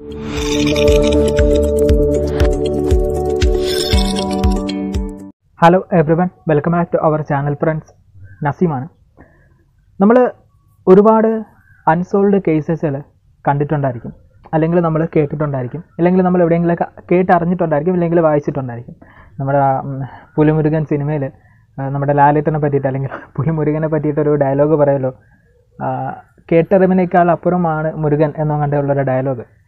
Hello everyone welcome back to our channel friends നസീമാണ്. നമ്മൾ ഒരുപാട് unsold കേസസുകൾ കണ്ടിട്ടുണ്ടായിരിക്കും. അല്ലെങ്കിൽ നമ്മൾ കേട്ടിട്ടുണ്ടായിരിക്കും. അല്ലെങ്കിൽ നമ്മൾ എവിടെയെങ്കിലൊക്കെ കേട്ടറിഞ്ഞിട്ടുണ്ടായിരിക്കും. അല്ലെങ്കിൽ വായിച്ചിട്ടുണ്ടായിരിക്കും. നമ്മുടെ പുലിമുരുകൻ സിനിമയിൽ നമ്മുടെ ലാലേട്ടനെ പറ്റിയിട്ട് അല്ലെങ്കിൽ പുലിമുരുകനെ പറ്റിയിട്ടൊരു ഡയലോഗ് പറയുമല്ലോ. കേട്ടറിവിനേക്കാൾ അപ്പുറമാണ് മുരുകൻ എന്നോ കണ്ടുള്ളൊരു ഡയലോഗ്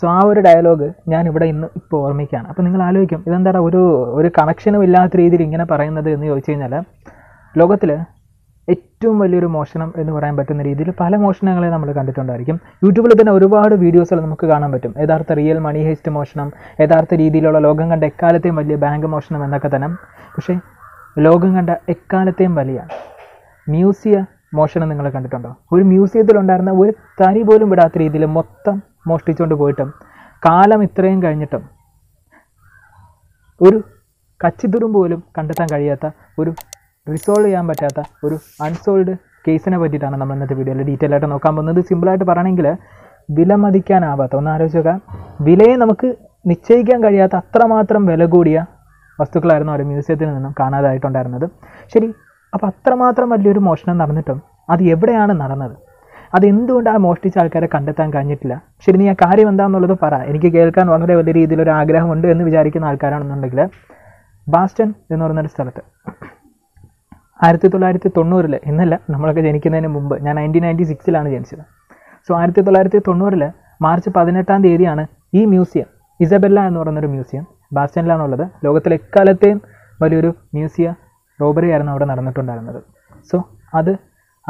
സോ ആ ഒരു ഡയലോഗ് ഞാൻ ഇവിടെ ഇന്ന് ഇപ്പോൾ ഓർമ്മിക്കുകയാണ്. അപ്പോൾ നിങ്ങൾ ആലോചിക്കും ഇതെന്താ ഒരു ഒരു കണക്ഷനും ഇല്ലാത്ത രീതിയിൽ ഇങ്ങനെ പറയുന്നത് എന്ന് ചോദിച്ചു കഴിഞ്ഞാൽ ലോകത്തിൽ ഏറ്റവും വലിയൊരു മോഷണം എന്ന് പറയാൻ പറ്റുന്ന രീതിയിൽ പല മോഷണങ്ങളെ നമ്മൾ കണ്ടിട്ടുണ്ടായിരിക്കും. യൂട്യൂബിൽ തന്നെ ഒരുപാട് വീഡിയോസുകൾ നമുക്ക് കാണാൻ പറ്റും. യഥാർത്ഥ റിയൽ മണി ഹേസ്റ്റ് മോഷണം യഥാർത്ഥ രീതിയിലുള്ള ലോകം കണ്ട എക്കാലത്തെയും വലിയ ബാങ്ക് മോഷണം എന്നൊക്കെ തന്നെ. പക്ഷേ ലോകം കണ്ട എക്കാലത്തെയും വലിയ മ്യൂസിയ മോഷണം നിങ്ങൾ കണ്ടിട്ടുണ്ടോ? ഒരു മ്യൂസിയത്തിലുണ്ടായിരുന്ന ഒരു തരി പോലും വിടാത്ത രീതിയിൽ മൊത്തം മോഷ്ടിച്ചുകൊണ്ട് പോയിട്ടും കാലം ഇത്രയും കഴിഞ്ഞിട്ടും ഒരു കച്ചിത്തുറും പോലും കണ്ടെത്താൻ കഴിയാത്ത ഒരു റിസോൾവ് ചെയ്യാൻ പറ്റാത്ത ഒരു അൺസോൾവ്ഡ് കേസിനെ പറ്റിയിട്ടാണ് നമ്മൾ ഇന്നത്തെ വീഡിയോയിൽ ഡീറ്റെയിൽ ആയിട്ട് നോക്കാൻ പോകുന്നത്. സിമ്പിളായിട്ട് പറയണമെങ്കിൽ വില മതിക്കാനാവാത്ത ഒന്ന് ആലോചിക്കുക വിലയെ നമുക്ക് നിശ്ചയിക്കാൻ കഴിയാത്ത അത്രമാത്രം വില കൂടിയ വസ്തുക്കളായിരുന്നു ഒരു മ്യൂസിയത്തിൽ നിന്നും കാണാതായിട്ടുണ്ടായിരുന്നത്. ശരി അപ്പോൾ അത്രമാത്രം വലിയൊരു മോഷണം നടന്നിട്ടും അത് എവിടെയാണ് നടന്നത്? അതെന്തുകൊണ്ട് ആ മോഷ്ടിച്ച ആൾക്കാരെ കണ്ടെത്താൻ കഴിഞ്ഞിട്ടില്ല? ശരി നീ ആ കാര്യം എന്താണെന്നുള്ളത് പറ. എനിക്ക് കേൾക്കാൻ വളരെ വലിയ രീതിയിലൊരു ആഗ്രഹമുണ്ട് എന്ന് വിചാരിക്കുന്ന ആൾക്കാരാണെന്നുണ്ടെങ്കിൽ ബാസ്റ്റൺ എന്ന് പറയുന്നൊരു സ്ഥലത്ത്. ആയിരത്തി തൊള്ളായിരത്തി തൊണ്ണൂറിൽ ഇന്നല്ല നമ്മളൊക്കെ ജനിക്കുന്നതിന് മുമ്പ് ഞാൻ നയന്റീൻ നയന്റി സിക്സിലാണ് ജനിച്ചത്. സോ ആയിരത്തി തൊള്ളായിരത്തി തൊണ്ണൂറിൽ മാർച്ച് പതിനെട്ടാം തീയതിയാണ് ഈ മ്യൂസിയം ഇസബെല്ല എന്ന് പറയുന്നൊരു മ്യൂസിയം ബാസ്റ്റനിലാണുള്ളത് ലോകത്തിലെ എക്കാലത്തെയും വലിയൊരു മ്യൂസിയ റോബറി ആയിരുന്നു അവിടെ നടന്നിട്ടുണ്ടായിരുന്നത്. സോ അത്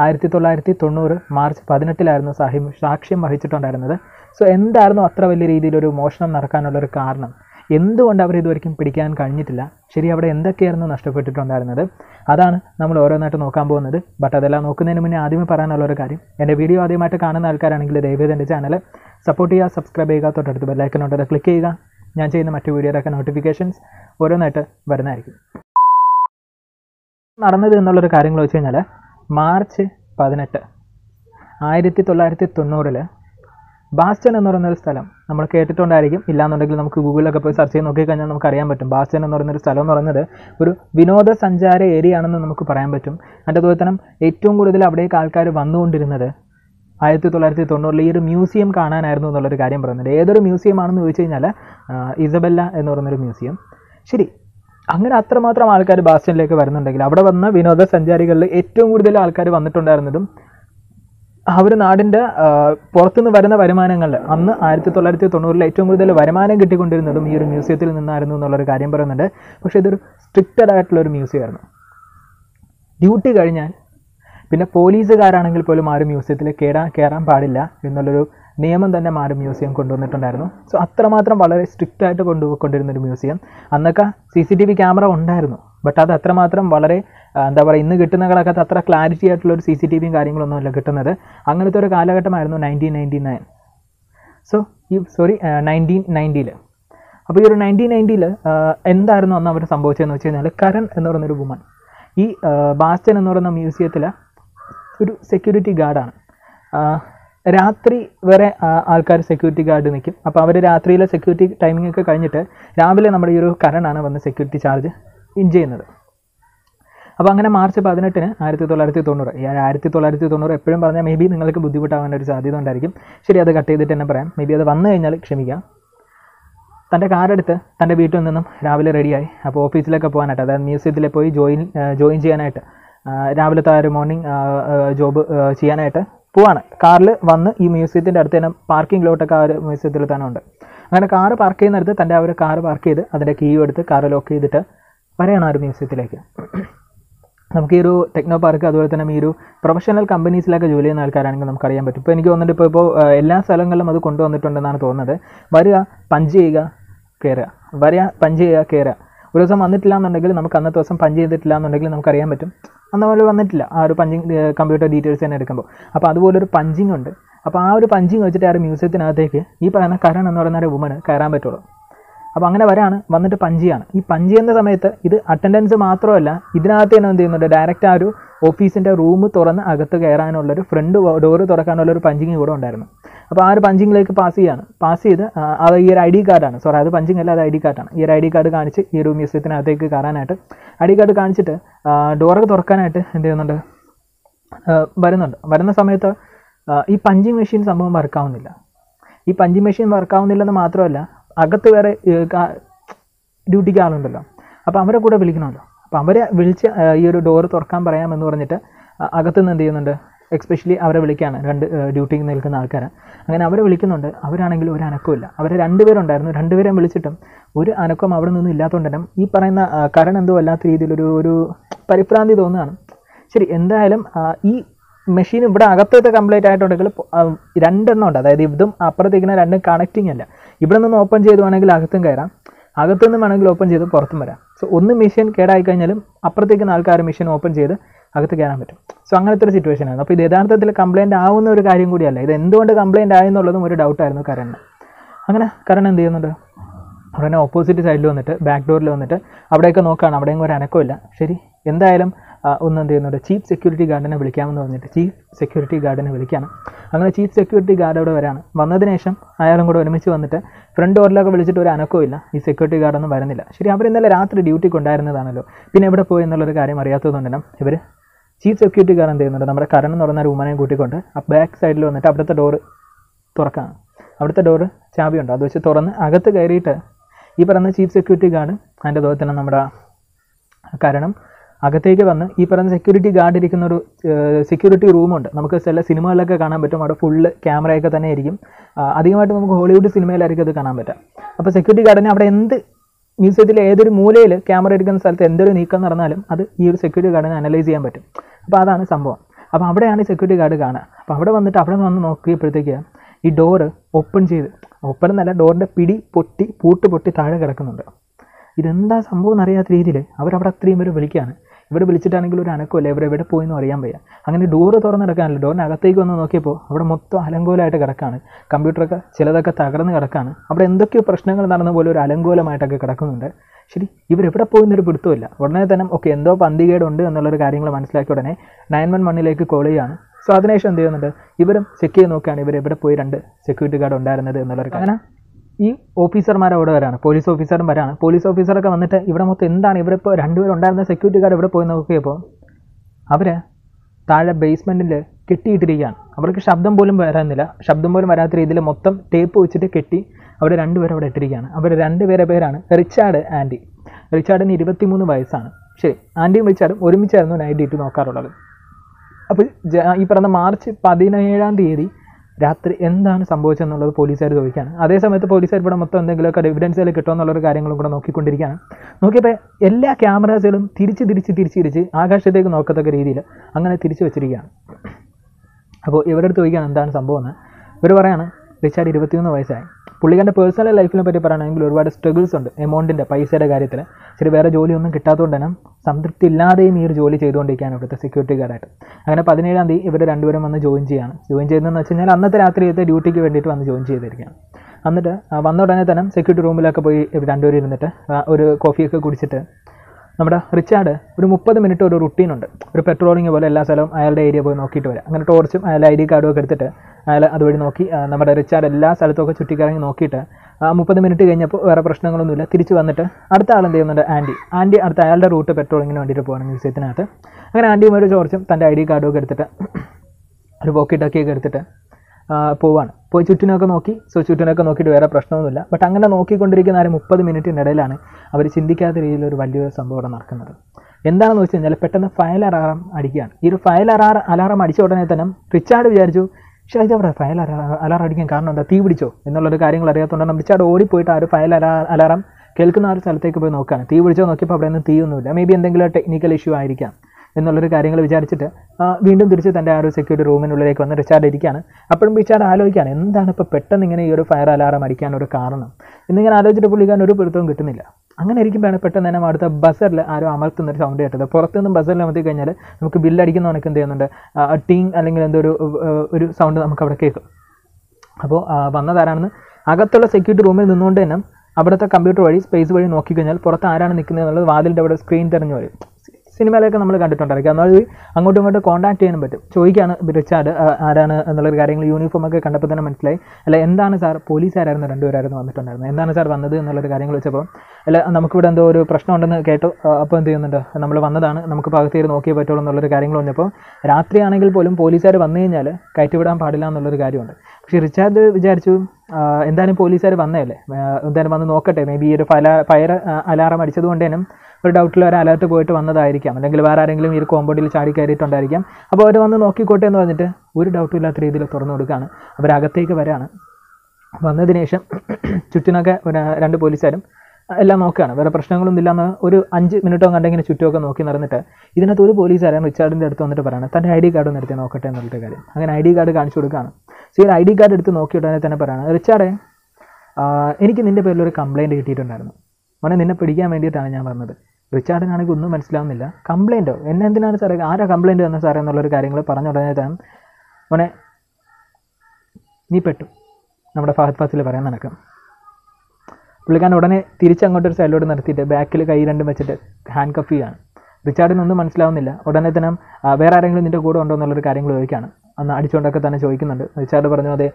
ആയിരത്തി തൊള്ളായിരത്തി തൊണ്ണൂറ് മാർച്ച് പതിനെട്ടിലായിരുന്നു സാഹിബ് സാക്ഷ്യം വഹിച്ചിട്ടുണ്ടായിരുന്നത്. സോ എന്തായിരുന്നു അത്ര വലിയ രീതിയിലൊരു മോഷണം നടക്കാനുള്ളൊരു കാരണം? എന്തുകൊണ്ട് അവർ ഇതുവരെയും പിടിക്കാൻ കഴിഞ്ഞിട്ടില്ല? ശരി അവിടെ എന്തൊക്കെയായിരുന്നു നഷ്ടപ്പെട്ടിട്ടുണ്ടായിരുന്നത്? അതാണ് നമ്മൾ ഓരോന്നായിട്ട് നോക്കാൻ പോകുന്നത്. ബട്ട് അതെല്ലാം നോക്കുന്നതിന് മുന്നേ ആദ്യമേ പറയാനുള്ള ഒരു കാര്യം. എന്റെ വീഡിയോ ആദ്യമായിട്ട് കാണുന്ന ആൾക്കാരാണെങ്കിൽ ദയവേത് എന്റെ ചാനൽ സപ്പോർട്ട് ചെയ്യുക സബ്സ്ക്രൈബ് ചെയ്യുക തൊട്ടടുത്ത് ബെല്ലൈക്കനോട്ട് അത് ക്ലിക്ക് ചെയ്യുക. ഞാൻ ചെയ്യുന്ന മറ്റു വീഡിയോയിലൊക്കെ നോട്ടിഫിക്കേഷൻസ് ഓരോന്നായിട്ട് വരുന്നതായിരിക്കും. നടന്നത് എന്നുള്ളൊരു കാര്യങ്ങൾ വെച്ച് കഴിഞ്ഞാൽ മാർച്ച് പതിനെട്ട്. ആയിരത്തി തൊള്ളായിരത്തി തൊണ്ണൂറിൽ ബാസ്റ്റൺ എന്ന് പറയുന്നൊരു സ്ഥലം നമ്മൾ കേട്ടിട്ടുണ്ടായിരിക്കും. ഇല്ലാന്നുണ്ടെങ്കിൽ നമുക്ക് ഗൂഗിളിലൊക്കെ പോയി സെർച്ച് ചെയ്ത് നോക്കിക്കഴിഞ്ഞാൽ നമുക്ക് അറിയാൻ പറ്റും. ബാസ്റ്റൺ എന്ന് പറയുന്നൊരു സ്ഥലം എന്ന് പറയുന്നത് ഒരു വിനോദസഞ്ചാര ഏരിയ ആണെന്ന് നമുക്ക് പറയാൻ പറ്റും. അതിന്റെ അതുപോലെ തന്നെ ഏറ്റവും കൂടുതൽ അവിടേക്ക് ആൾക്കാർ വന്നുകൊണ്ടിരുന്നത് ആയിരത്തി തൊള്ളായിരത്തി തൊണ്ണൂറിൽ ഈ ഒരു മ്യൂസിയം കാണാനായിരുന്നു എന്നുള്ളൊരു കാര്യം പറയുന്നുണ്ട്. ഏതൊരു മ്യൂസിയം ആണെന്ന് ചോദിച്ചു കഴിഞ്ഞാൽ ഇസബെല്ല എന്ന് പറയുന്നൊരു മ്യൂസിയം. ശരി അങ്ങനെ അത്രമാത്രം ആൾക്കാർ ബാസ്റ്റനിലേക്ക് വരുന്നുണ്ടെങ്കിൽ അവിടെ വന്ന വിനോദസഞ്ചാരികളിൽ ഏറ്റവും കൂടുതൽ ആൾക്കാർ വന്നിട്ടുണ്ടായിരുന്നതും അവർ നാടിന്റെ പുറത്തുനിന്ന് വരുന്ന വരുമാനങ്ങൾ. അന്ന് ആയിരത്തി തൊള്ളായിരത്തി തൊണ്ണൂറിൽ ഏറ്റവും കൂടുതൽ വരുമാനം കിട്ടിക്കൊണ്ടിരുന്നതും ഈ ഒരു മ്യൂസിയത്തിൽ നിന്നായിരുന്നു എന്നുള്ളൊരു കാര്യം പറയുന്നുണ്ട്. പക്ഷേ ഇതൊരു സ്ട്രിക്റ്റഡ് ആയിട്ടുള്ള ഒരു മ്യൂസിയം ആയിരുന്നു ഡ്യൂട്ടി കഴിഞ്ഞാൽ പിന്നെ പോലീസുകാരാണെങ്കിൽ പോലും ആ ഒരു മ്യൂസിയത്തിൽ കയറാൻ കയറാൻ പാടില്ല എന്നുള്ളൊരു നിയമം തന്നെ മാറി മ്യൂസിയം കൊണ്ടുവന്നിട്ടുണ്ടായിരുന്നു. സോ അത്രമാത്രം വളരെ സ്ട്രിക്റ്റ് ആയിട്ട് കൊണ്ടുപോയിക്കൊണ്ടിരുന്ന ഒരു മ്യൂസിയം അന്നൊക്കെ C C T V camera ഉണ്ടായിരുന്നു. ബട്ട് അത് അത്രമാത്രം വളരെ എന്താ പറയുക ഇന്ന് കിട്ടുന്നതൊക്കെ അത്ര ക്ലാരിറ്റി ആയിട്ടുള്ള ഒരു സി സി ടി വിയും കാര്യങ്ങളൊന്നുമല്ല കിട്ടുന്നത്. അങ്ങനത്തെ ഒരു കാലഘട്ടമായിരുന്നു നയന്റീൻ നയന്റി നയൻ സോ ഈ സോറി നയന്റീൻ നയന്റിയിൽ അപ്പോൾ ഈ ഒരു നയന്റീൻ നയന്റിയിൽ എന്തായിരുന്നു അന്ന് അവർ സംഭവിച്ചതെന്ന് വെച്ച് കഴിഞ്ഞാൽ കരൺ എന്ന് പറയുന്നൊരു വുമൺ ഈ ബാസ്റ്റൻ എന്ന് പറയുന്ന മ്യൂസിയത്തിൽ ഒരു സെക്യൂരിറ്റി ഗാർഡാണ് രാത്രി വരെ ആൾക്കാർ സെക്യൂരിറ്റി ഗാർഡ് നിൽക്കും അപ്പോൾ അവർ രാത്രിയിലെ സെക്യൂരിറ്റി ടൈമിംഗ് ഒക്കെ കഴിഞ്ഞിട്ട് രാവിലെ നമ്മുടെ ഈ ഒരു കരണാണ് വന്ന് സെക്യൂരിറ്റി ചാർജ് ഇൻ ചെയ്യുന്നത്. അപ്പോൾ അങ്ങനെ മാർച്ച് പതിനെട്ടിന് ആയിരത്തി തൊള്ളായിരത്തി തൊണ്ണൂറ് ഈ ആയിരത്തി തൊള്ളായിരത്തി തൊണ്ണൂറ് എപ്പോഴും പറഞ്ഞാൽ മേ ബി നിങ്ങൾക്ക് ബുദ്ധിമുട്ടാവാൻ ഒരു സാധ്യത ഉണ്ടായിരിക്കും. ശരി അത് കട്ട് ചെയ്തിട്ട് തന്നെ പറയാം. മേ ബി അത് വന്നു കഴിഞ്ഞാൽ ക്ഷമിക്കാം. തന്റെ കാറെടുത്ത് തന്റെ വീട്ടിൽ നിന്നും രാവിലെ റെഡിയായി അപ്പോൾ ഓഫീസിലൊക്കെ പോകാനായിട്ട് അതായത് മ്യൂസിയത്തിൽ പോയി ജോയിൻ ജോയിൻ ചെയ്യാനായിട്ട് രാവിലത്തെ ആ ഒരു മോർണിംഗ് ജോബ് ചെയ്യാനായിട്ട് പോവാണ്. കാറിൽ വന്ന് ഈ മ്യൂസിയത്തിന്റെ അടുത്ത് തന്നെ പാർക്കിംഗ് ലോട്ടൊക്കെ ആ ഒരു മ്യൂസിയത്തിൽ തന്നെ ഉണ്ട്. അങ്ങനെ കാറ് പാർക്ക് ചെയ്യുന്നിടത്ത് തന്റെ ആ ഒരു കാറ് പാർക്ക് ചെയ്ത് അതിന്റെ കീ എടുത്ത് കാറ് ലോക്ക് ചെയ്തിട്ട് വരെയാണ് ആ ഒരു മ്യൂസിയത്തിലേക്ക്. നമുക്ക് ഈ ഒരു ടെക്നോ പാർക്ക് അതുപോലെ തന്നെ ഈ ഒരു പ്രൊഫഷണൽ കമ്പനീസിലൊക്കെ ജോലി ചെയ്യുന്ന ആൾക്കാരാണെങ്കിൽ നമുക്കറിയാൻ പറ്റും. ഇപ്പോൾ എനിക്ക് തോന്നുന്നുണ്ട് ഇപ്പോൾ ഇപ്പോൾ എല്ലാ സ്ഥലങ്ങളിലും അത് കൊണ്ടുവന്നിട്ടുണ്ടെന്നാണ് തോന്നുന്നത്. വരിക പഞ്ച് ചെയ്യുക കയറുക വരിക പഞ്ച് ചെയ്യുക കയറുക ഒരു ദിവസം വന്നിട്ടില്ല എന്നുണ്ടെങ്കിൽ നമുക്ക് അന്നത്തെ ദിവസം പഞ്ച് ചെയ്തിട്ടില്ല എന്നുണ്ടെങ്കിൽ നമുക്കറിയാൻ പറ്റും. അന്ന് വന്നിട്ടില്ല. ആ ഒരു പഞ്ചിങ് കമ്പ്യൂട്ടർ ഡീറ്റെയിൽസ് തന്നെ എടുക്കുമ്പോൾ അപ്പോൾ അതുപോലെ ഒരു പഞ്ചിങ് ഉണ്ട്. അപ്പോൾ ആ ഒരു പഞ്ചിങ് വെച്ചിട്ട് ആ ഒരു മ്യൂസിയത്തിനകത്തേക്ക് ഈ പറയുന്ന കരൺ എന്ന് പറയുന്ന ഒരു വുമൺ കയറാൻ പറ്റുള്ളൂ. അപ്പോൾ അങ്ങനെ വരാണ് വന്നിട്ട് പഞ്ചിയാണ്. ഈ പഞ്ചി എന്ന സമയത്ത് ഇത് അറ്റൻഡൻസ് മാത്രമല്ല ഇതിനകത്ത് തന്നെ എന്ത് ചെയ്യുന്നുണ്ട്? ഡയറക്റ്റ് ആ ഒരു ഓഫീസിന്റെ റൂം തുറന്ന് അകത്ത് കയറാനുള്ളൊരു ഫ്രണ്ട് ഡോറ് തുറക്കാനുള്ളൊരു പഞ്ചിങ് കൂടെ ഉണ്ടായിരുന്നു. അപ്പോൾ ആ ഒരു പഞ്ചിങ്ങിലേക്ക് പാസ് ചെയ്യാണ്. പാസ് ചെയ്ത് അത് ഈ ഒരു ഐ ഡി കാർഡാണ് സോറി അത് പഞ്ചിങ് അല്ല അത് ഐ ഡി കാർഡാണ് ഈ ഒരു ഐ ഡി കാർഡ് കാണിച്ച് ഈ ഒരു മ്യൂസിയത്തിനകത്തേക്ക് കയറാനായിട്ട് ഐ ഡി കാർഡ് കാണിച്ചിട്ട് ഡോറൊക്കെ തുറക്കാനായിട്ട് എന്ത് ചെയ്യുന്നുണ്ട്? വരുന്നുണ്ട്. വരുന്ന സമയത്ത് ഈ പഞ്ചിങ് മെഷീൻ സംഭവം വർക്കാവുന്നില്ല ഈ പഞ്ചിങ് മെഷീൻ വർക്കാവുന്നില്ലെന്ന് മാത്രമല്ല അകത്ത് വേറെ ഡ്യൂട്ടിക്ക് ആളുണ്ടല്ലോ. അപ്പോൾ അവരെ കൂടെ വിളിക്കണമല്ലോ. അപ്പോൾ അവരെ വിളിച്ച് ഈ ഒരു ഡോർ തുറക്കാൻ പറയാമെന്ന് പറഞ്ഞിട്ട് അകത്തുനിന്ന് എന്ത് ചെയ്യുന്നുണ്ട്? എക്സ്പെഷ്യലി അവരെ വിളിക്കുകയാണ് രണ്ട് ഡ്യൂട്ടിക്ക് നിൽക്കുന്ന ആൾക്കാർ അങ്ങനെ അവരെ വിളിക്കുന്നുണ്ട്. അവരാണെങ്കിൽ ഒരു അനക്കമില്ല അവർ രണ്ടുപേരുണ്ടായിരുന്നു രണ്ടുപേരെയും വിളിച്ചിട്ടും ഒരു അനക്കം അവിടെ നിന്നും ഇല്ലാത്തതുകൊണ്ട് തന്നെ ഈ പറയുന്ന കാരണം എന്തോ അല്ലാത്ത രീതിയിലൊരു ഒരു പരിഭ്രാന്തി തോന്നുകയാണ്. ശരി എന്തായാലും ഈ മെഷീൻ ഇവിടെ അകത്തത്തെ കംപ്ലീറ്റ് ആയിട്ടുണ്ടെങ്കിൽ രണ്ടെണ്ണം ഉണ്ട് അതായത് ഇതും അപ്പുറത്തേക്കുന്ന രണ്ടും കണക്റ്റിംഗ് അല്ല. ഇവിടെ നിന്ന് ഓപ്പൺ ചെയ്ത് വേണമെങ്കിൽ അകത്തും കയറാം. അകത്തു നിന്നും വേണമെങ്കിൽ ഓപ്പൺ ചെയ്ത് പുറത്തും വരാം. സോ ഒന്ന് മെഷീൻ കേടായി കഴിഞ്ഞാലും അപ്പുറത്തേക്ക് ആൾക്കാർ മെഷീൻ ഓപ്പൺ ചെയ്ത് അകത്ത് കയറാൻ പറ്റും. സോ അങ്ങനത്തെ ഒരു സിറ്റുവേഷൻ ആയിരുന്നു അപ്പോൾ ഇത് യഥാർത്ഥത്തിൽ കംപ്ലയിന്റ് ആവുന്ന ഒരു കാര്യം കൂടിയല്ല. ഇത് എന്തുകൊണ്ട് കംപ്ലയിന്റ് ആയെന്നുള്ളതും ഒരു ഡൗട്ടായിരുന്നു കരണിന്. അങ്ങനെ കരൺ എന്ത് ചെയ്യുന്നുണ്ട്? ഉടനെ ഓപ്പോസിറ്റ് സൈഡിൽ വന്നിട്ട് ബാക്ക് ഡോറിൽ വന്നിട്ട് അവിടെയൊക്കെ നോക്കുകയാണ് അവിടെയും ഒരു അനക്കമില്ല ശരി? എന്തായാലും ഒന്ന് എന്ത് ചെയ്യുന്നുണ്ട്? ചീഫ് സെക്യൂരിറ്റി ഗാർഡിനെ വിളിക്കാമെന്ന് പറഞ്ഞിട്ട് ചീഫ് സെക്യൂരിറ്റി ഗാർഡിനെ വിളിക്കുകയാണ് അങ്ങനെ ചീഫ് സെക്യൂരിറ്റി ഗാർഡ് അവിടെ വരാണ്. വന്നതിന് ശേഷം അയാളും കൂടെ ഒരുമിച്ച് വന്നിട്ട് ഫ്രണ്ട് ഡോറിലൊക്കെ വിളിച്ചിട്ട് ഒരു അനക്കമില്ല ഈ സെക്യൂരിറ്റി ഗാർഡൊന്നും വരുന്നില്ല. ശരി അവർ ഇന്നലെ രാത്രി ഡ്യൂട്ടി ഉണ്ടായിരുന്നതാണല്ലോ. പിന്നെ എവിടെ പോയി എന്നുള്ളൊരു കാര്യം അറിയാത്തതുകൊണ്ട് തന്നെ ഇവർ ചീഫ് സെക്യൂരിറ്റി ഗാർഡ് എന്ത് ചെയ്യുന്നുണ്ട്? നമ്മുടെ കരൺ എന്ന് പറഞ്ഞ ഒരു ഉമ്മനെ കൂട്ടിക്കൊണ്ട് ആ ബാക്ക് സൈഡിൽ വന്നിട്ട് അവിടുത്തെ ഡോറ് തുറക്കാണ്. അവിടുത്തെ ഡോറ് ചാവിയുണ്ട്. അത് വെച്ച് തുറന്ന് അകത്ത് കയറിയിട്ട് ഈ പറയുന്ന ചീഫ് സെക്യൂരിറ്റി ഗാർഡ് അതിന്റെ അതുപോലെ തന്നെ നമ്മുടെ കാരണം അകത്തേക്ക് വന്ന് ഈ പറയുന്ന സെക്യൂരിറ്റി ഗാർഡ് ഇരിക്കുന്ന ഒരു സെക്യൂരിറ്റി റൂമുണ്ട് നമുക്ക് ചില സിനിമകളിലൊക്കെ കാണാൻ പറ്റും. അവിടെ ഫുള്ള് ക്യാമറയൊക്കെ തന്നെ ആയിരിക്കും അധികമായിട്ട് നമുക്ക് ഹോളിവുഡ് സിനിമയിലായിരിക്കും അത് കാണാൻ പറ്റുക. അപ്പോൾ സെക്യൂരിറ്റി ഗാർഡിനെ അവിടെ എന്ത് മ്യൂസിയത്തിലെ ഏതൊരു മൂലയിൽ ക്യാമറ എടുക്കുന്ന സ്ഥലത്ത് എന്തൊരു നീക്കം നടന്നാലും അത് ഈ ഒരു സെക്യൂരിറ്റി ഗാർഡിനെ അനലൈസ് ചെയ്യാൻ പറ്റും. അപ്പോൾ അതാണ് സംഭവം. അപ്പോൾ അവിടെയാണ് സെക്യൂരിറ്റി ഗാർഡ് കാണുക. അപ്പോൾ അവിടെ വന്നിട്ട് അവിടെ വന്ന് നോക്കിയപ്പോഴത്തേക്ക് ഈ ഡോറ് ഓപ്പൺ ചെയ്ത് ഓപ്പൺ എന്നല്ല ഡോറിന്റെ പിടി പൊട്ടി പൂട്ട് പൊട്ടി താഴെ കിടക്കുന്നുണ്ട്. ഇതെന്താ സംഭവം എന്നറിയാത്ത രീതിയിൽ അവരവിടെ അത്രയും പേര് വിളിക്കുകയാണ്. ഇവിടെ വിളിച്ചിട്ടാണെങ്കിൽ ഒരു അനക്കമല്ല? ഇവർ എവിടെ പോയി പോയെന്ന് അറിയാൻ വയ്യ. അങ്ങനെ ഡോറ് തുറന്ന് കിടക്കാനല്ലോ ഡോറിന് അകത്തേക്ക് വന്ന് നോക്കിയപ്പോൾ അവിടെ മൊത്തം അലങ്കോലമായിട്ട് കിടക്കാണ്. കമ്പ്യൂട്ടറൊക്കെ ചിലതൊക്കെ തകർന്ന് കിടക്കാണ്. അവിടെ എന്തൊക്കെയോ പ്രശ്നങ്ങൾ നടന്ന പോലെ ഒരു അലങ്കോലമായിട്ടൊക്കെ കിടക്കുന്നുണ്ട്. ശരി ഇവരെവിടെ പോയെന്നൊരു പിടുത്തമില്ല ഉടനെ തന്നെ ഓക്കെ എന്തോ പന്തികേടുണ്ട് എന്നുള്ളൊരു കാര്യങ്ങൾ മനസ്സിലാക്കിയ ഉടനെ നയൻ വൺ വണ്ണിലേക്ക് കോൾ ചെയ്യാണ് സോ അതിനുശേഷം എന്ത് ചെയ്യുന്നുണ്ട്? ഇവരും ചെക്ക് ചെയ്ത് നോക്കുകയാണ് ഇവർ എവിടെ പോയി രണ്ട് സെക്യൂരിറ്റി ഗാർഡ് ഉണ്ടായിരുന്നത് എന്നുള്ളൊരു കാര്യം. അങ്ങനെ. ഈ ഓഫീസർമാർ അവിടെ വരാണ്. പോലീസ് ഓഫീസറും വരാണ്. പോലീസ് ഓഫീസറൊക്കെ വന്നിട്ട് ഇവിടെ മൊത്തം എന്താണ് ഇവിടെ ഇപ്പോൾ രണ്ടുപേരുണ്ടായിരുന്ന സെക്യൂരിറ്റി ഗാർഡ് ഇവിടെ പോയി നോക്കിയപ്പോൾ അവർ താഴെ ബേസ്മെന്റിൽ കെട്ടിയിട്ടിരിക്കുകയാണ്. അവർക്ക് ശബ്ദം പോലും വരാനില്ല. ശബ്ദം പോലും വരാത്ത രീതിയിൽ മൊത്തം ടേപ്പ് വെച്ചിട്ട് കെട്ടി അവർ രണ്ടുപേരും അവിടെ ഇട്ടിരിക്കുകയാണ്. അവർ രണ്ടുപേരെ പേരാണ് റിച്ചാർഡ് ആന്റി റിച്ചാർഡിന് ഇരുപത്തിമൂന്ന് വയസ്സാണ്. ശരി ആന്റിയും റിച്ചാർഡും ഒരുമിച്ചായിരുന്നു നൈറ്റ് ഡ്യൂട്ടി നോക്കാറുള്ളത്. അപ്പോൾ ഈ പറഞ്ഞ മാർച്ച് പതിനേഴാം തീയതി രാത്രി എന്താണ് സംഭവിച്ചതെന്നുള്ളത് പോലീസുകാർ ചോദിക്കുകയാണ്. അതേ സമയത്ത് പോലീസുകാർ ഇവിടെ മൊത്തം എന്തെങ്കിലുമൊക്കെ എവിഡൻസുകൾ കിട്ടുമെന്നുള്ളൊരു കാര്യങ്ങളും കൂടെ നോക്കിക്കൊണ്ടിരിക്കുകയാണ്. നോക്കിയപ്പോൾ എല്ലാ ക്യാമറാസുകളും തിരിച്ച് തിരിച്ച് തിരിച്ച് തിരിച്ച് ആകാശത്തേക്ക് നോക്കത്തക്ക രീതിയിൽ അങ്ങനെ തിരിച്ച് വെച്ചിരിക്കുകയാണ്. അപ്പോൾ ഇവരുടെ അടുത്ത് ചോദിക്കുകയാണ് എന്താണ് സംഭവം എന്ന്? ഇവർ പറയാണ് റിച്ചാർഡ് ഇരുപത്തിമൂന്ന് വയസ്സായി. പുള്ളിക്കാരന്റെ പേഴ്സണൽ ലൈഫിനെ പറ്റി പറയുകയാണെങ്കിൽ ഒരുപാട് സ്ട്രഗിൾസ് ഉണ്ട്. എമൗണ്ടിന്റെ പൈസയുടെ കാര്യത്തിൽ ശരി വേറെ ജോലിയൊന്നും കിട്ടാത്തതുകൊണ്ട് തന്നെ സംതൃപ്തി ഇല്ലാതെയും ഈ ഒരു ജോലി ചെയ്തുകൊണ്ടിരിക്കുകയാണ് ഇവിടുത്തെ സെക്യൂരിറ്റി ഗാർഡായിട്ട് അങ്ങനെ പതിനേഴാം തീയതി ഇവർ രണ്ടുപേരും വന്ന് ജോയിൻ ചെയ്യാണ് ജോയിൻ ചെയ്യുന്നതെന്ന് വെച്ച് കഴിഞ്ഞാൽ അന്നത്തെ രാത്രിയത്തെ ഡ്യൂട്ടിക്ക് വേണ്ടിയിട്ട് വന്ന് ജോയിൻ ചെയ്തിരിക്കുകയാണ്. എന്നിട്ട് വന്ന ഉടനെ തന്നെ സെക്യൂരിറ്റി റൂമിലൊക്കെ പോയി രണ്ടുപേരും ഇരുന്നിട്ട് ഒരു കോഫിയൊക്കെ കുടിച്ചിട്ട് നമ്മുടെ റിച്ചാർഡ് ഒരു മുപ്പത് മിനിറ്റ് ഒരു റുട്ടീനുണ്ട് ഒരു പെട്രോളിങ് പോലെ എല്ലാ സ്ഥലവും അയാളുടെ ഏരിയ പോയി നോക്കിയിട്ട് വരാം. അങ്ങനെ ടോർച്ചും അയാളുടെ ഐ ഡി കാർഡും ഒക്കെ എടുത്തിട്ട് അയാൾ അതുവഴി നോക്കി നമ്മുടെ റിച്ചാർഡ് എല്ലാ സ്ഥലത്തൊക്കെ ചുറ്റിക്കറങ്ങി നോക്കിയിട്ട് ആ മുപ്പത് മിനിറ്റ് കഴിഞ്ഞപ്പോൾ വേറെ പ്രശ്നങ്ങളൊന്നുമില്ല. തിരിച്ച് വന്നിട്ട് അടുത്ത ആൾ എന്ത് ചെയ്യുന്നുണ്ട്? ആന്റി ആന്റി അടുത്ത അയാളുടെ റൂട്ട് പെട്രോളിങ്ങിന് വേണ്ടിയിട്ട് പോകണം മ്യൂസിയത്തിനകത്ത്. അങ്ങനെ ആന്റിയും ഒരു ചോർച്ചും തന്റെ ഐ ഡി കാർഡും ഒക്കെ എടുത്തിട്ട് ഒരു പോക്കിട്ടൊക്കെയൊക്കെ എടുത്തിട്ട് പോവാണ്. പോയി ചുറ്റിനൊക്കെ നോക്കി. സോ ചുറ്റിനൊക്കെ നോക്കിയിട്ട് വേറെ പ്രശ്നമൊന്നുമില്ല. ബട്ട് അങ്ങനെ നോക്കിക്കൊണ്ടിരിക്കുന്ന ആരും മുപ്പത് മിനിറ്റിന്റെ ഇടയിലാണ് അവർ ചിന്തിക്കാത്ത രീതിയിൽ ഒരു വലിയൊരു സംഭവം ഇവിടെ നടക്കുന്നത്. എന്താണെന്ന് വെച്ച് കഴിഞ്ഞാൽ പെട്ടെന്ന് ഫയൽ അലാറം അടിക്കുകയാണ്. ഈ ഒരു ഫയൽ അലാറം അലാറം അടിച്ച ഉടനെ തന്നെ റിച്ചാർഡ് വിചാരിച്ചു പക്ഷേ ഇതവിടെ ഫയൽ അലാറം അടിക്കാൻ കാരണം എന്താ? തീ പിടിച്ചോ? എന്നുള്ളൊരു കാര്യങ്ങൾ അറിയാത്തതുകൊണ്ട് നമ്മൾ റിച്ചാർഡ് ഓടിപ്പോയിട്ട് ആ ഒരു ഫയൽ അലാറം കേൾക്കുന്ന ആ ഒരു സ്ഥലത്തേക്ക് പോയി നോക്കുകയാണ്. തീ പിടിച്ചോ നോക്കിയപ്പോൾ അവിടെ നിന്ന് തീയൊന്നുമില്ല. മേ ബി എന്തെങ്കിലും ടെക്നിക്കൽ ഇഷ്യൂ ആയിരിക്കാം. എന്നുള്ളൊരു കാര്യങ്ങൾ വിചാരിച്ചിട്ട് വീണ്ടും തിരിച്ച് തന്റെ ആ ഒരു സെക്യൂരിറ്റി റൂമിനുള്ളിലേക്ക് വന്ന് റിച്ചാർഡ് ഇരിക്കുകയാണ്. അപ്പോഴും റിച്ചാർഡ് ആലോചിക്കുകയാണ് എന്താണ് ഇപ്പോൾ പെട്ടെന്ന് ഇങ്ങനെ ഈ ഒരു ഫയർ അലാറം അടിക്കാൻ ഒരു കാരണം? എന്നിങ്ങനെ ആലോചിച്ചിട്ട് പുള്ളിക്കാൻ ഒരു പിടുത്തവും കിട്ടുന്നില്ല. അങ്ങനെ ഇരിക്കുമ്പോഴാണ് പെട്ടെന്ന് തന്നെ അടുത്ത ബസറിൽ ആരോ അമർത്തുന്ന ഒരു സൗണ്ട് കേട്ടത്. പുറത്തുനിന്നും ബസറിൽ അമർത്തി കഴിഞ്ഞാൽ നമുക്ക് ബില്ലടിക്കുന്ന കണക്ക് എന്ത് ചെയ്യുന്നുണ്ട്? ടീങ് അല്ലെങ്കിൽ എന്തോ ഒരു ഒരു സൗണ്ട് നമുക്ക് അവിടെ കേൾക്കും. അപ്പോൾ വന്നതാരാണെന്ന് അകത്തുള്ള സെക്യൂരിറ്റി റൂമിൽ നിന്നുകൊണ്ട് തന്നെ അവിടുത്തെ കമ്പ്യൂട്ടർ വഴി സ്പേസ് വഴി നോക്കിക്കഴിഞ്ഞാൽ പുറത്ത് ആരാണ് നിൽക്കുന്നത് എന്നുള്ളത് വാതിലിന്റെ അവിടെ സ്ക്രീൻ തെരഞ്ഞു വരും. സിനിമയിലൊക്കെ നമ്മൾ കണ്ടിട്ടുണ്ടായിരിക്കും. എന്നാൽ അങ്ങോട്ടും ഇങ്ങോട്ടും കോൺടാക്ട് ചെയ്യാനും പറ്റും. ചോദിക്കാണ് റിച്ചാർഡ് ആരാണ് എന്നുള്ളൊരു കാര്യങ്ങൾ യൂണിഫോം ഒക്കെ കണ്ടപ്പോൾ തന്നെ മനസ്സിലായി. അല്ല എന്താണ് സാർ പോലീസുകാരായിരുന്നു രണ്ടുപേരായിരുന്നു വന്നിട്ടുണ്ടായിരുന്നത്. എന്താണ് സാർ വന്നത് എന്നുള്ളൊരു കാര്യങ്ങൾ വെച്ചപ്പോൾ അല്ല നമുക്കിവിടെ എന്തോ ഒരു പ്രശ്നമുണ്ടെന്ന് കേട്ടു. അപ്പോൾ എന്ത് ചെയ്യുന്നുണ്ട്? നമ്മൾ വന്നതാണ്. നമുക്ക് പകുതി നോക്കിയേ പറ്റുള്ളൂ എന്നുള്ളൊരു കാര്യങ്ങൾ വന്നപ്പോൾ രാത്രിയാണെങ്കിൽ പോലും പോലീസുകാർ വന്നു കഴിഞ്ഞാൽ കയറ്റിവിടാൻ പാടില്ല എന്നുള്ളൊരു കാര്യമുണ്ട്. പക്ഷേ റിച്ചാർഡ് വിചാരിച്ചു എന്തായാലും പോലീസുകാർ വന്നതല്ലേ എന്തായാലും വന്ന് നോക്കട്ടെ. മേ ബി ഒരു ഫല ഫയർ അലാറം അടിച്ചത് കൊണ്ട് തന്നെ ഒരു ഡൗട്ടിൽ ഒരു അലർട്ട് പോയിട്ട് വന്നതായിരിക്കാം. അല്ലെങ്കിൽ വേറെ ആരെങ്കിലും ഈ കോമ്പൗണ്ടിൽ ചാടി കയറിയിട്ടുണ്ടായിരിക്കാം. അപ്പോൾ അവർ വന്ന് നോക്കിക്കോട്ടെ എന്ന് പറഞ്ഞിട്ട് ഒരു ഡൗട്ടും ഇല്ലാത്ത രീതിയിൽ തുറന്നു കൊടുക്കുകയാണ് അവരകത്തേക്ക് വരാണ്. വന്നതിന് ശേഷം ചുറ്റിനൊക്കെ ഒരു രണ്ട് പോലീസുകാരും എല്ലാം നോക്കുകയാണ്. വേറെ പ്രശ്നങ്ങളൊന്നും ഇല്ലാന്ന് ഒരു അഞ്ച് മിനിറ്റോ കണ്ടെങ്കിൽ ചുറ്റുമൊക്കെ നോക്കി നടന്നിട്ട് ഇതിനകത്ത് ഒരു പോലീസുകാരൻ റിച്ചാർഡിന്റെ അടുത്ത് വന്നിട്ട് പറയണം തന്റെ ഐ ഡി കാർഡ് ഒന്ന് എടുത്ത് നോക്കട്ടെ എന്നുള്ള കാര്യം. അങ്ങനെ ഐ ഡി കാർഡ് കാണിച്ചു കൊടുക്കുകയാണ്. സോ ഈ ഐ ഡി കാർഡ് എടുത്ത് നോക്കിയ ഉടനെ തന്നെ പറയണം റിച്ചാർഡേ എനിക്ക് നിന്റെ പേരിൽ ഒരു കംപ്ലയിന്റ് കിട്ടിയിട്ടുണ്ടായിരുന്നു. മോനെ നിന്നെ പിടിക്കാൻ വേണ്ടിയിട്ടാണ് ഞാൻ പറഞ്ഞത് റിച്ചാർഡിനാണെങ്കിൽ ഒന്നും മനസ്സിലാവുന്നില്ല. കംപ്ലയിന്റോ എന്നെ എന്തിനാണ് സാറേ ആരാ കംപ്ലയിന്റ് തന്നെ സാറേ എന്നുള്ളൊരു കാര്യങ്ങൾ പറഞ്ഞ ഉടനെ തന്നെ മോനെ നീ പെട്ടു. നമ്മുടെ ഫഹദ് ഫാസിൽ പറയാൻ നടക്കും. പുള്ളിക്കാരൻ ഉടനെ തിരിച്ചങ്ങോട്ടൊരു സൈഡിലോട്ട് നിർത്തിയിട്ട് ബാക്കിൽ കൈ രണ്ടും വെച്ചിട്ട് ഹാൻഡ് കഫ് ചെയ്യാണ് റിച്ചാർഡിനൊന്നും മനസ്സിലാവുന്നില്ല. ഉടനെ തന്നെ വേറെ ആരെങ്കിലും നിന്റെ കൂടെ ഉണ്ടോ എന്നുള്ളൊരു കാര്യങ്ങൾ ചോദിക്കുകയാണ്. അന്ന് അടിച്ചുകൊണ്ടൊക്കെ തന്നെ ചോദിക്കുന്നുണ്ട്. റിച്ചാർഡ് പറഞ്ഞു അതെ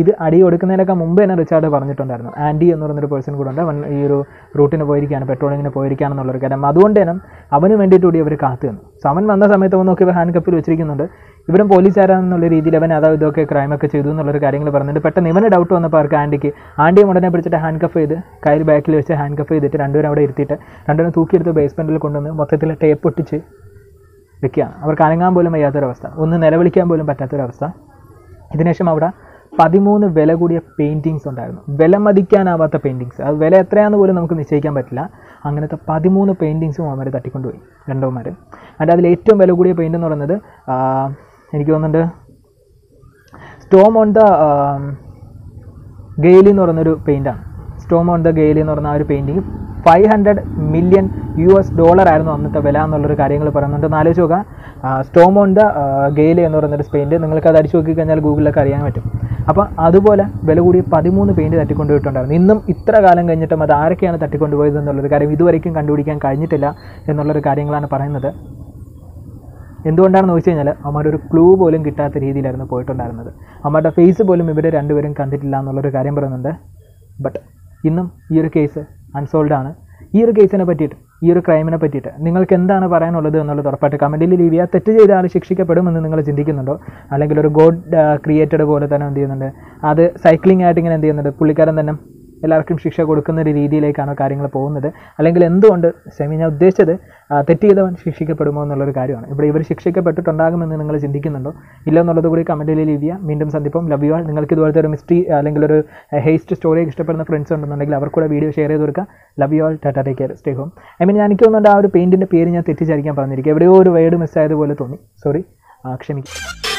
ഇത് അടി കൊടുക്കുന്നതിനൊക്കെ മുമ്പ് തന്നെ റിച്ചാർഡ് പറഞ്ഞിട്ടുണ്ടായിരുന്നു. ആൻഡി എന്ന് പറയുന്നൊരു പേഴ്സൺ കൂടെ ഉണ്ട്. അവൻ ഈ ഒരു റൂട്ടിന് പോയിരിക്കുകയാണ് പെട്രോളിങ്ങിന് പോയിരിക്കുകയാണെന്നുള്ളൊരു കാര്യം. അതുകൊണ്ട് തന്നെ അവന് വേണ്ടിയിട്ട് കൂടി അവർ കാത്തു നിന്നു. സോ അവൻ വന്ന സമയത്ത് അവൻ നോക്കിയപ്പോൾ ഹാൻഡ് കപ്പിൽ വെച്ചിരിക്കുന്നുണ്ട്. ഇവരും പോലീസുകാരാണെന്നുള്ള രീതിയിൽ അവൻ അതാ ഇതൊക്കെ ക്രൈമൊക്കെ ചെയ്തു എന്നുള്ളൊരു കാര്യങ്ങൾ പറഞ്ഞിട്ട് പെട്ടെന്ന് ഇവന് ഡൗട്ട് വന്നപ്പോൾ അവർക്ക് ആന്റിക്ക് ആന്റിയും ഉടനെ പിടിച്ചിട്ട് ഹാൻഡ് കഫ് ചെയ്ത് കയ്യിൽ ബാക്കിൽ വെച്ച് ഹാൻഡ് കഫ് ചെയ്തിട്ട് രണ്ടുപേരും അവിടെ ഇരുത്തിയിട്ട് രണ്ടുപേരും തൂക്കിയെടുത്ത് ബേസ്മെന്റിൽ കൊണ്ടുവന്ന് മൊത്തത്തിൽ ടേപ്പ് ഒട്ടിച്ച് വെക്കുകയാണ്. അവർക്ക് അനങ്ങാൻ പോലും വയ്യാത്തൊരവസ്ഥ. ഒന്ന് നിലവിളിക്കാൻ പോലും പറ്റാത്തൊരവസ്ഥ. ഇതിനുശേഷം അവിടെ പതിമൂന്ന് വില കൂടിയ പെയിന്റിങ്സ് ഉണ്ടായിരുന്നു. വില മതിക്കാനാവാത്ത പെയിന്റിങ്സ് അത് വില എത്രയാണെന്ന് പോലും നമുക്ക് നിശ്ചയിക്കാൻ പറ്റില്ല. അങ്ങനത്തെ പതിമൂന്ന് പെയിന്റിങ്സും അവന്മാർ തട്ടിക്കൊണ്ടുപോയി. രണ്ടോമാർ അതിന്റെ അതിൽ ഏറ്റവും വില കൂടിയ പെയിന്റ് എന്ന് പറയുന്നത് എനിക്ക് തോന്നുന്നുണ്ട് സ്റ്റോം ഓൺ ദ ഗെയിലി എന്ന് പറയുന്നൊരു പെയിന്റാണ് സ്റ്റോം ഓൺ ദ ഗെയിലി എന്ന് പറഞ്ഞ ആ ഒരു painting five hundred million U S dollar ആയിരുന്നു അന്നത്തെ വില എന്നുള്ളൊരു കാര്യങ്ങൾ പറയുന്നുണ്ട്. ഒന്ന് നോക്കുക സ്റ്റോം ഓൺ ദ ഗെയിലി എന്ന് പറയുന്നൊരു പെയിന്റ് നിങ്ങൾക്ക് അത് അടിച്ചു നോക്കി കഴിഞ്ഞാൽ ഗൂഗിളിലൊക്കെ അറിയാൻ പറ്റും. അപ്പോൾ അതുപോലെ വില കൂടി പതിമൂന്ന് പെയിന്റ് തട്ടിക്കൊണ്ടുപോയിട്ടുണ്ടായിരുന്നു. ഇന്നും ഇത്ര കാലം കഴിഞ്ഞിട്ടും അത് ആരൊക്കെയാണ് തട്ടിക്കൊണ്ടുപോയത് എന്നുള്ളൊരു കാര്യം ഇതുവരെയ്ക്കും കണ്ടുപിടിക്കാൻ കഴിഞ്ഞിട്ടില്ല എന്നുള്ളൊരു കാര്യങ്ങളാണ് പറയുന്നത്. എന്തുകൊണ്ടാണെന്ന് ചോദിച്ചു കഴിഞ്ഞാൽ ഒരു ക്ലൂ പോലും കിട്ടാത്ത രീതിയിലായിരുന്നു പോയിട്ടുണ്ടായിരുന്നത്. അവന്മാരുടെ ഫേസ് പോലും ഇവരെ രണ്ടുപേരും കണ്ടിട്ടില്ല എന്നുള്ളൊരു കാര്യം പറയുന്നുണ്ട്. ബട്ട് ഇന്നും ഈ ഒരു കേസ് അൺസോൾഡ് ആണ്. ഈ ഒരു കേസിനെ പറ്റിയിട്ട് ഈ ഒരു ക്രൈമിനെ പറ്റിയിട്ട് നിങ്ങൾക്ക് എന്താണ് പറയാനുള്ളത് എന്നുള്ളത് ഉറപ്പായിട്ട് കമന്റിൽ ലീവ് ചെയ്യുക തെറ്റ് ചെയ്ത ആൾ ശിക്ഷിക്കപ്പെടുമെന്ന് നിങ്ങൾ ചിന്തിക്കുന്നുണ്ടോ? അല്ലെങ്കിൽ ഒരു ഗോഡ് ക്രിയേറ്റഡ് പോലെ തന്നെ എന്ത് ചെയ്യുന്നുണ്ട്? അത് സൈക്ലിംഗ് ആയിട്ട് ഇങ്ങനെ എന്ത് ചെയ്യുന്നുണ്ട്? പുള്ളിക്കാരൻ തന്നെ എല്ലാവർക്കും ശിക്ഷ കൊടുക്കുന്ന ഒരു രീതിയിലേക്കാണോ കാര്യങ്ങൾ പോകുന്നത്? അല്ലെങ്കിൽ എന്തുകൊണ്ട് സെമി ഞാൻ ഉദ്ദേശിച്ചത് തെറ്റ് ചെയ്തവൻ ശിക്ഷിക്കപ്പെടുമോ എന്നുള്ളൊരു കാര്യമാണ്. ഇവിടെ ഇവർ ശിക്ഷിക്കപ്പെട്ടിട്ടുണ്ടാകുമെന്ന് നിങ്ങൾ ചിന്തിക്കുന്നുണ്ടോ? ഇല്ല എന്നുള്ളത് കൂടി കമന്റിൽ ലീവ് വീണ്ടും സന്ദിപ്പം ലവ് യു ആൾ നിങ്ങൾക്ക് ഇതുപോലത്തെ ഒരു മിസ്റ്ററി അല്ലെങ്കിൽ ഒരു ഹേസ്റ്റ് സ്റ്റോറി ഇഷ്ടപ്പെടുന്ന ഫ്രണ്ട്സ് ഉണ്ടെന്നുണ്ടെങ്കിൽ അവർക്കൂടെ വീഡിയോ ഷെയർ ചെയ്ത് കൊടുക്കുക love you all tata take care stay home I mean എനിക്ക് തോന്നുന്നുണ്ട് ആ ഒരു പെയിന്റിന്റെ പേര് ഞാൻ തെറ്റിച്ചായിരിക്കാൻ പറഞ്ഞിരിക്കുക. എവിടെയോ ഒരു വേർഡ് മിസ്സായതുപോലെ തോന്നി. സോറി ക്ഷമിക്കും.